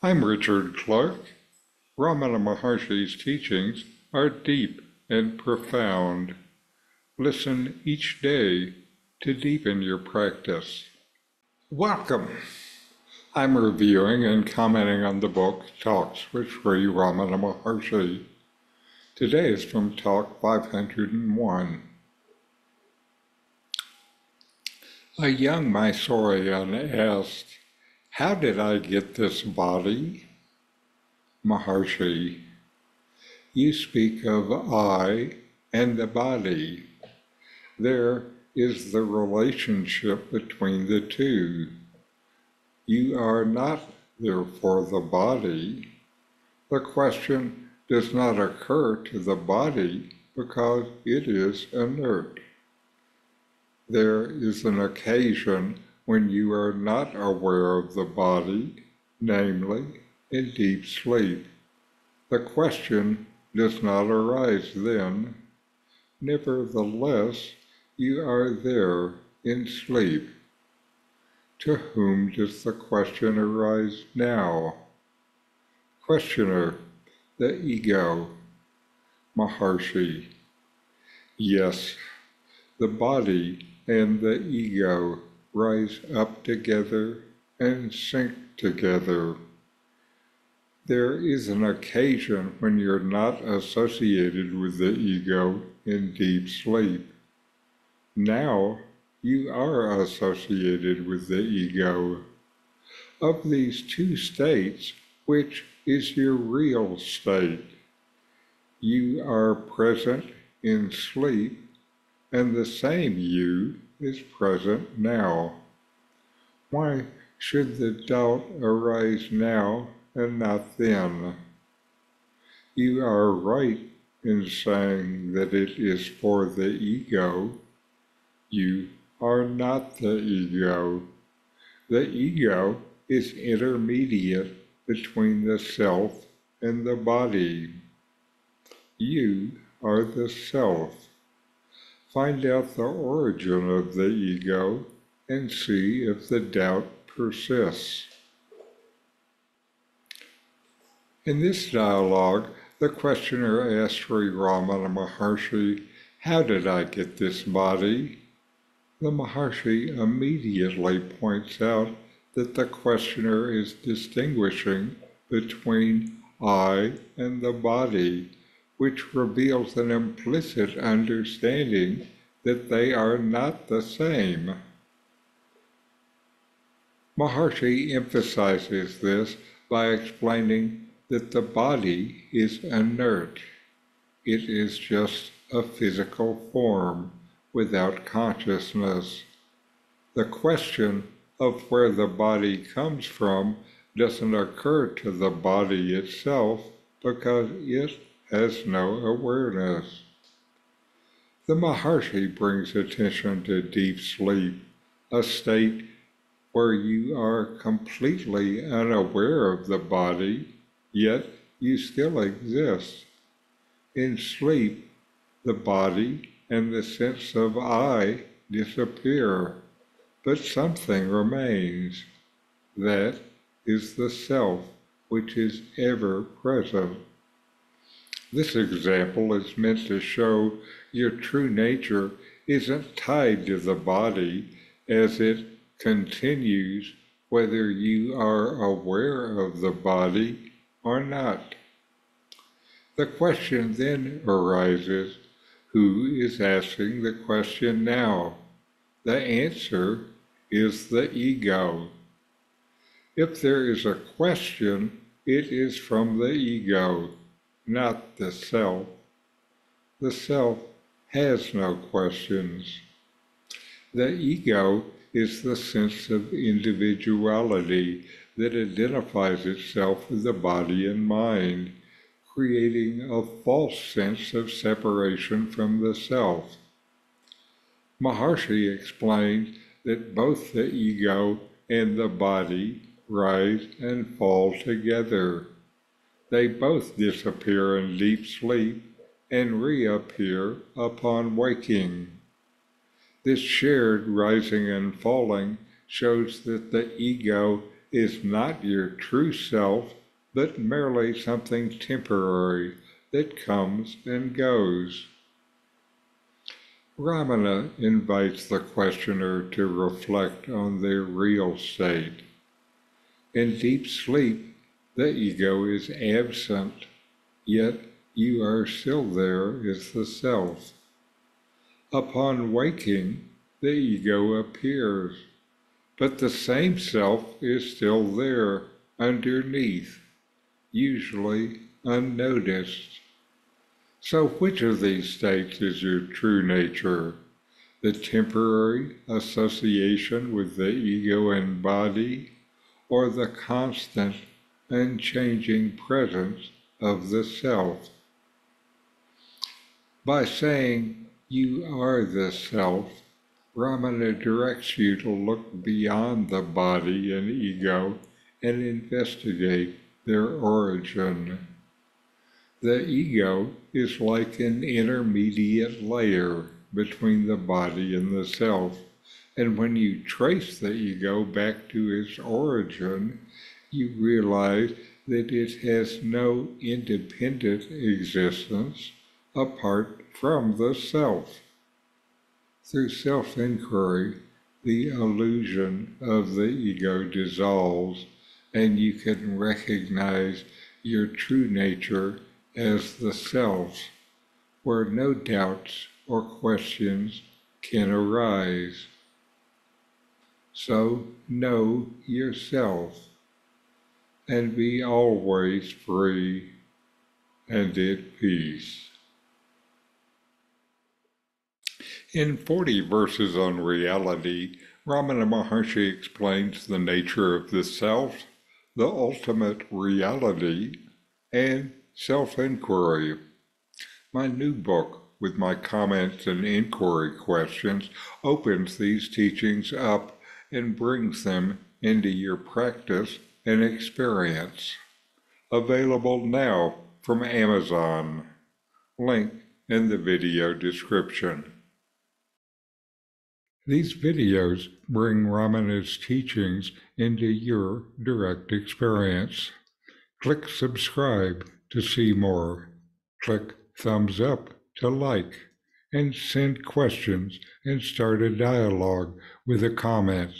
I'm Richard Clarke. Ramana Maharshi's teachings are deep and profound. Listen each day to deepen your practice. Welcome. I'm reviewing and commenting on the book Talks with Sri Ramana Maharshi. Today is from Talk 501. A young Mysorean asked, How did I get this body? Maharshi, you speak of I and the body. There is the relationship between the two. You are not, therefore, the body. The question does not occur to the body because it is inert. There is an occasion when you are not aware of the body, namely in deep sleep. The question does not arise then. Nevertheless, you are there in sleep. To whom does the question arise now? Questioner, the ego, Maharshi. Yes, the body and the ego rise up together and sink together. There is an occasion when you're not associated with the ego in deep sleep. Now you are associated with the ego. Of these two states, which is your real state? You are present in sleep and the same you is present now. Why should the doubt arise now and not then? You are right in saying that it is for the ego. You are not the ego. The ego is intermediate between the self and the body. You are the self. Find out the origin of the ego and see if the doubt persists. In this dialogue, the questioner asked Sri Ramana Maharshi, How did I get this body? The Maharshi immediately points out that the questioner is distinguishing between I and the body which reveals an implicit understanding that they are not the same. Maharshi emphasizes this by explaining that the body is inert. It is just a physical form without consciousness. The question of where the body comes from doesn't occur to the body itself because it has no awareness. The Maharshi brings attention to deep sleep, a state where you are completely unaware of the body, yet you still exist. In sleep, the body and the sense of I disappear, but something remains. That is the self which is ever present. This example is meant to show your true nature isn't tied to the body as it continues whether you are aware of the body or not. The question then arises who is asking the question now? The answer is the ego. If there is a question, it is from the ego not the self. The self has no questions. The ego is the sense of individuality that identifies itself with the body and mind, creating a false sense of separation from the self. Maharshi explained that both the ego and the body rise and fall together they both disappear in deep sleep and reappear upon waking. This shared rising and falling shows that the ego is not your true self, but merely something temporary that comes and goes. Ramana invites the questioner to reflect on their real state. In deep sleep, the ego is absent, yet you are still there as the self. Upon waking, the ego appears, but the same self is still there underneath, usually unnoticed. So, which of these states is your true nature? The temporary association with the ego and body, or the constant, unchanging presence of the self? By saying, You are the self, Ramana directs you to look beyond the body and ego and investigate their origin. The ego is like an intermediate layer between the body and the self. And when you trace the ego back to its origin, you realize that it has no independent existence apart from the self. Through self inquiry, the illusion of the ego dissolves, and you can recognize your true nature as the self, where no doubts or questions can arise. So know yourself and be always free and at peace. In 40 verses on reality, Ramana Maharshi explains the nature of the self, the ultimate reality, and self inquiry. My new book, with my comments and inquiry questions, opens these teachings up and brings them into your practice and experience. Available now from Amazon. Link in the video description. These videos bring Ramana's teachings into your direct experience. Click subscribe to see more. Click thumbs up to like and send questions and start a dialogue with a comment.